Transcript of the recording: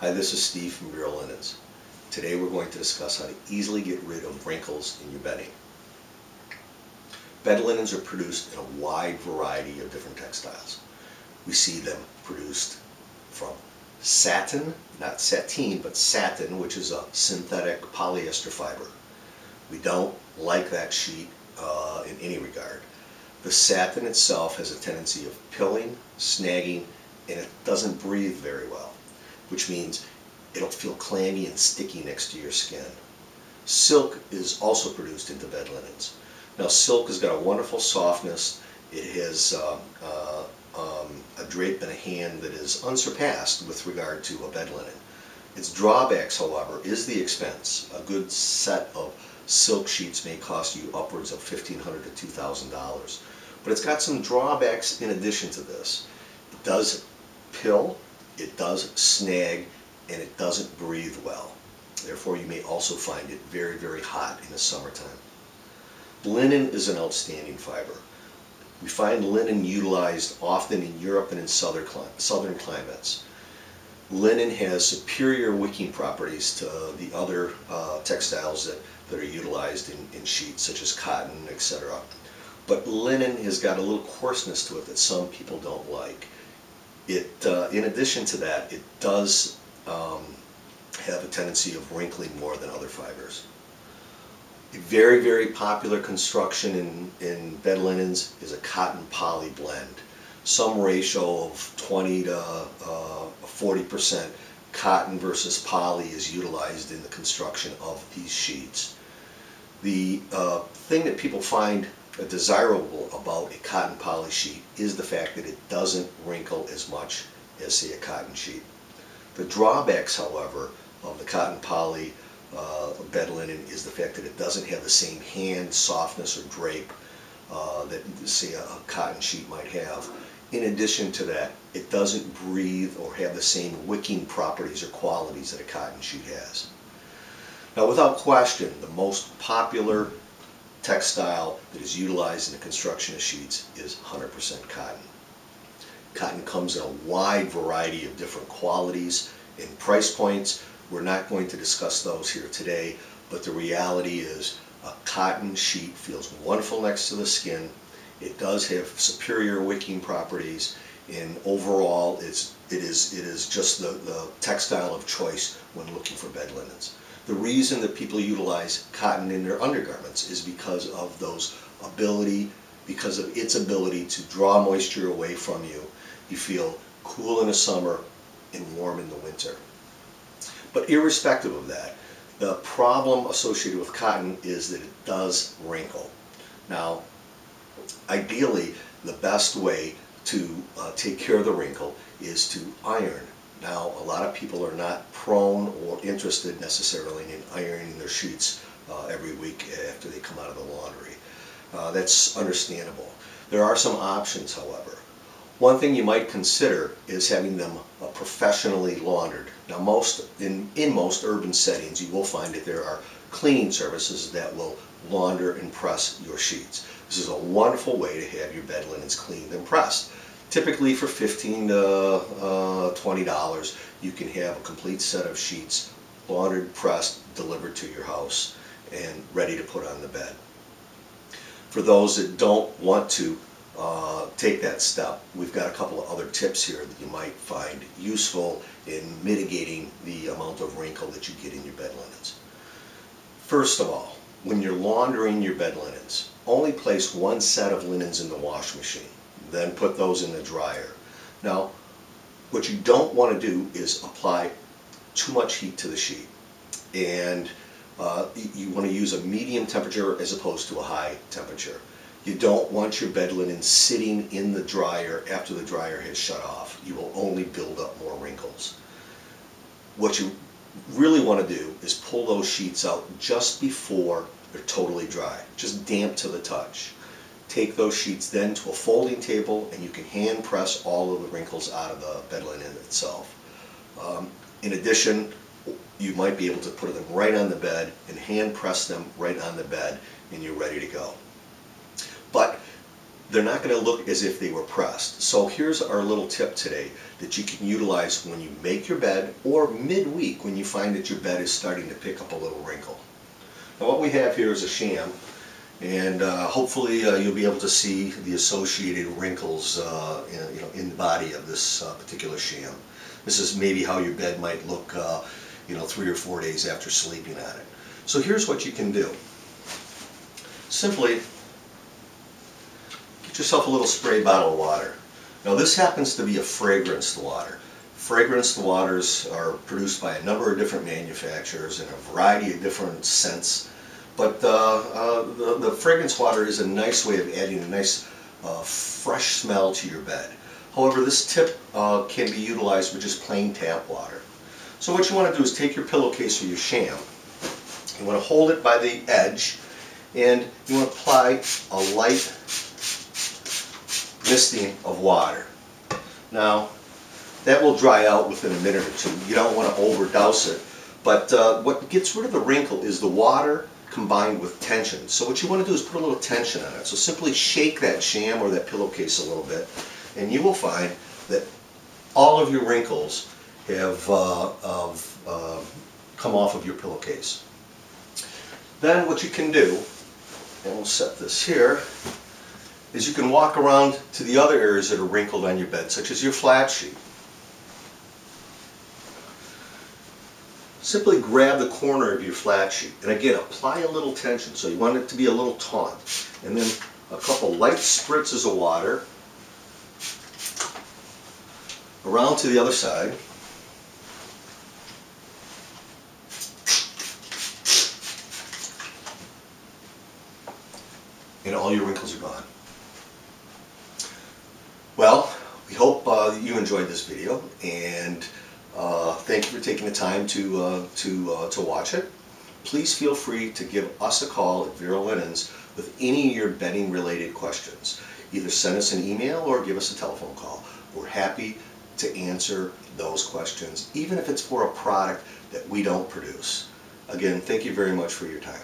Hi, this is Steve from Vero Linens. Today we're going to discuss how to easily get rid of wrinkles in your bedding. Bed linens are produced in a wide variety of different textiles. We see them produced from satin, not sateen, but satin, which is a synthetic polyester fiber. We don't like that sheet uh, in any regard. The satin itself has a tendency of pilling, snagging, and it doesn't breathe very well, which means it'll feel clammy and sticky next to your skin. Silk is also produced into bed linens. Now silk has got a wonderful softness. It has uh, uh, um, a drape and a hand that is unsurpassed with regard to a bed linen. Its drawbacks, however, is the expense. A good set of silk sheets may cost you upwards of $1,500 to $2,000. But it's got some drawbacks in addition to this. It does pill, it does snag, and it doesn't breathe well. Therefore, you may also find it very, very hot in the summertime. Linen is an outstanding fiber. We find linen utilized often in Europe and in southern, southern climates. Linen has superior wicking properties to the other uh, textiles that, that are utilized in, in sheets such as cotton, etc. But linen has got a little coarseness to it that some people don't like. It, uh, in addition to that, it does um, have a tendency of wrinkling more than other fibers. A very, very popular construction in, in bed linens is a cotton poly blend. Some ratio of 20 to uh, 40% cotton versus poly is utilized in the construction of these sheets. The uh, thing that people find desirable about a cotton poly sheet is the fact that it doesn't wrinkle as much as say a cotton sheet. The drawbacks, however, of the cotton poly uh, bed linen is the fact that it doesn't have the same hand softness or drape uh, that say a, a cotton sheet might have. In addition to that, it doesn't breathe or have the same wicking properties or qualities that a cotton sheet has. Now without question, the most popular textile that is utilized in the construction of sheets is 100% cotton. Cotton comes in a wide variety of different qualities and price points. We're not going to discuss those here today, but the reality is a cotton sheet feels wonderful next to the skin. It does have superior wicking properties and overall it's, it, is, it is just the, the textile of choice when looking for bed linens. The reason that people utilize cotton in their undergarments is because of those ability, because of its ability to draw moisture away from you. You feel cool in the summer and warm in the winter. But irrespective of that, the problem associated with cotton is that it does wrinkle. Now, ideally, the best way to uh, take care of the wrinkle is to iron now, a lot of people are not prone or interested necessarily in ironing their sheets uh, every week after they come out of the laundry. Uh, that's understandable. There are some options, however. One thing you might consider is having them uh, professionally laundered. Now, most in, in most urban settings, you will find that there are cleaning services that will launder and press your sheets. This is a wonderful way to have your bed linens cleaned and pressed. Typically for 15 to uh, $20, you can have a complete set of sheets laundered, pressed, delivered to your house, and ready to put on the bed. For those that don't want to uh, take that step, we've got a couple of other tips here that you might find useful in mitigating the amount of wrinkle that you get in your bed linens. First of all, when you're laundering your bed linens, only place one set of linens in the wash machine then put those in the dryer. Now, what you don't want to do is apply too much heat to the sheet. And uh, you want to use a medium temperature as opposed to a high temperature. You don't want your bed linen sitting in the dryer after the dryer has shut off. You will only build up more wrinkles. What you really want to do is pull those sheets out just before they're totally dry, just damp to the touch. Take those sheets then to a folding table and you can hand press all of the wrinkles out of the bed linen itself. Um, in addition, you might be able to put them right on the bed and hand press them right on the bed and you're ready to go. But they're not going to look as if they were pressed. So here's our little tip today that you can utilize when you make your bed or midweek when you find that your bed is starting to pick up a little wrinkle. Now what we have here is a sham and uh, hopefully uh, you'll be able to see the associated wrinkles uh, in, you know, in the body of this uh, particular sham. This is maybe how your bed might look uh, you know, three or four days after sleeping on it. So here's what you can do. Simply get yourself a little spray bottle of water. Now this happens to be a fragranced water. Fragranced waters are produced by a number of different manufacturers in a variety of different scents. But uh, uh, the, the, fragrance water is a nice way of adding a nice uh, fresh smell to your bed. However, this tip can be utilized with just plain tap water. So what you want to do is take your pillowcase or your sham. You want to hold it by the edge and you want to apply a light misting of water. Now, that will dry out within a minute or two. You don't want to overdouse it. But uh, what gets rid of the wrinkle is the water combined with tension. So what you want to do is put a little tension on it. So simply shake that sham or that pillowcase a little bit and you will find that all of your wrinkles have, uh, uh, come off of your pillowcase. Then what you can do, and we'll set this here, is you can walk around to the other areas that are wrinkled on your bed, such as your flat sheet. Simply grab the corner of your flat sheet, and again, apply a little tension, so you want it to be a little taut. And then a couple light spritzes of water around to the other side. And all your wrinkles are gone. Well, we hope uh, you enjoyed this video and uh, thank you for taking the time to, uh, to, uh, to watch it. Please feel free to give us a call at Vero Linens with any of your bedding related questions. Either send us an email or give us a telephone call. We're happy to answer those questions, even if it's for a product that we don't produce. Again, thank you very much for your time.